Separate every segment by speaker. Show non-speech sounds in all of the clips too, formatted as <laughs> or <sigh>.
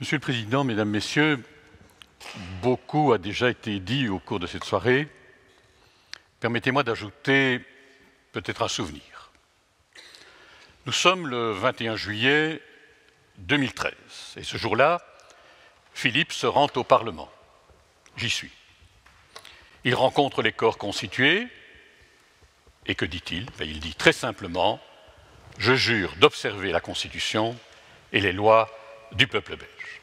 Speaker 1: Monsieur le Président, Mesdames, Messieurs, beaucoup a déjà été dit au cours de cette soirée. Permettez-moi d'ajouter peut-être un souvenir. Nous sommes le 21 juillet 2013 et ce jour-là, Philippe se rend au Parlement. J'y suis. Il rencontre les corps constitués et que dit-il? Ben, Il dit très simplement Je jure d'observer la Constitution et les lois du peuple belge.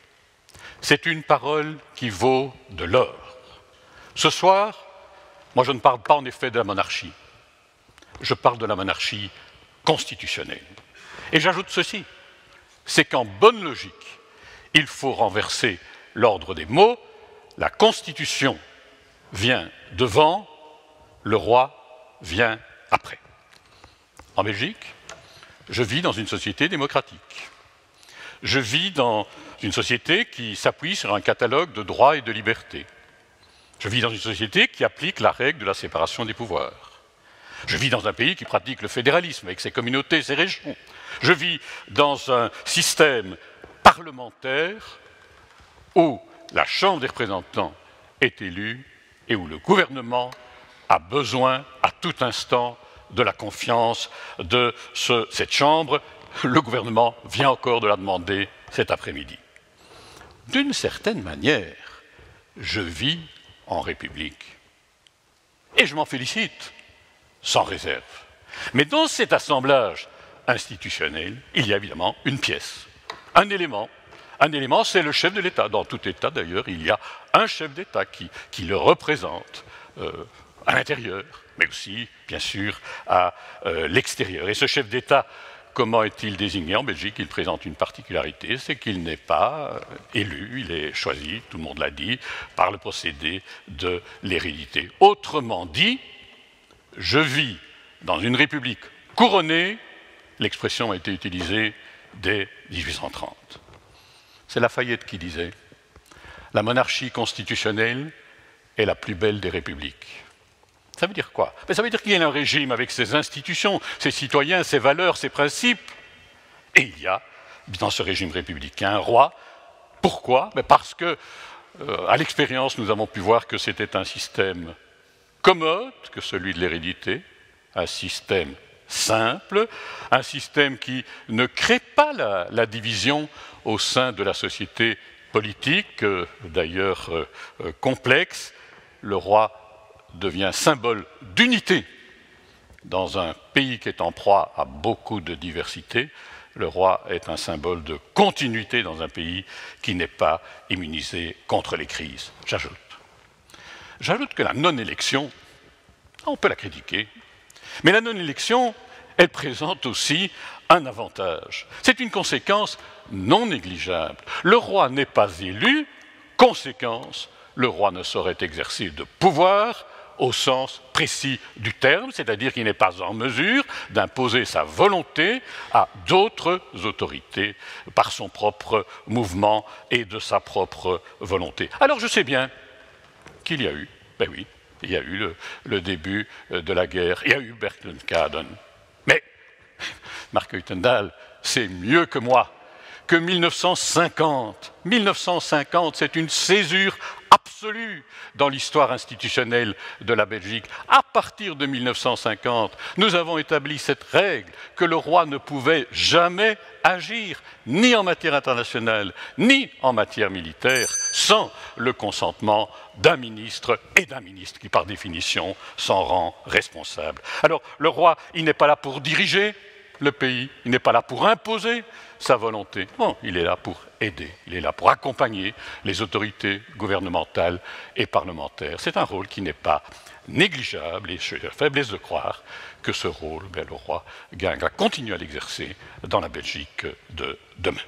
Speaker 1: C'est une parole qui vaut de l'or. Ce soir, moi je ne parle pas en effet de la monarchie, je parle de la monarchie constitutionnelle. Et j'ajoute ceci, c'est qu'en bonne logique, il faut renverser l'ordre des mots, la Constitution vient devant, le roi vient après. En Belgique, je vis dans une société démocratique. Je vis dans une société qui s'appuie sur un catalogue de droits et de libertés. Je vis dans une société qui applique la règle de la séparation des pouvoirs. Je vis dans un pays qui pratique le fédéralisme avec ses communautés, ses régions. Je vis dans un système parlementaire où la Chambre des représentants est élue et où le gouvernement a besoin à tout instant de la confiance de cette Chambre. Le gouvernement vient encore de la demander cet après-midi. D'une certaine manière, je vis en République. Et je m'en félicite, sans réserve. Mais dans cet assemblage institutionnel, il y a évidemment une pièce, un élément. Un élément, c'est le chef de l'État. Dans tout État, d'ailleurs, il y a un chef d'État qui, le représente euh, à l'intérieur, mais aussi, bien sûr, à euh, l'extérieur. Et ce chef d'État Comment est-il désigné en Belgique? Il présente une particularité, c'est qu'il n'est pas euh, élu, il est choisi, tout le monde l'a dit, par le procédé de l'hérédité. Autrement dit, je vis dans une république couronnée, l'expression a été utilisée dès 1830. C'est Lafayette qui disait La monarchie constitutionnelle est la plus belle des républiques. Ça veut dire quoi? Ça veut dire qu'il y a un régime avec ses institutions, ses citoyens, ses valeurs, ses principes. Et il y a, dans ce régime républicain, un roi. Pourquoi? Parce que, euh, à l'expérience, nous avons pu voir que c'était un système commode que celui de l'hérédité, un système simple, un système qui ne crée pas la, division au sein de la société politique, euh, d'ailleurs euh, complexe. Le roi devient symbole d'unité dans un pays qui est en proie à beaucoup de diversité. Le roi est un symbole de continuité dans un pays qui n'est pas immunisé contre les crises. J'ajoute. Que la non-élection, on peut la critiquer, mais la non-élection, elle présente aussi un avantage. C'est une conséquence non négligeable. Le roi n'est pas élu, conséquence, le roi ne saurait exercer de pouvoir au sens précis du terme, c'est-à-dire qu'il n'est pas en mesure d'imposer sa volonté à d'autres autorités par son propre mouvement et de sa propre volonté. Alors je sais bien qu'il y a eu, ben oui, il y a eu le, début de la guerre, il y a eu Berchtesgaden. Mais <laughs> Marc Uitendal, c'est mieux que moi que 1950. 1950, c'est une césure dans l'histoire institutionnelle de la Belgique. À partir de 1950, nous avons établi cette règle que le roi ne pouvait jamais agir, ni en matière internationale, ni en matière militaire, sans le consentement d'un ministre et d'un ministre qui, par définition, s'en rend responsable. Alors, le roi, il n'est pas là pour diriger, le pays, il n'est pas là pour imposer sa volonté. Non, il est là pour aider, il est là pour accompagner les autorités gouvernementales et parlementaires. C'est un rôle qui n'est pas négligeable et j'ai la faiblesse de croire que ce rôle, ben, le roi Gang va continuer à l'exercer dans la Belgique de demain.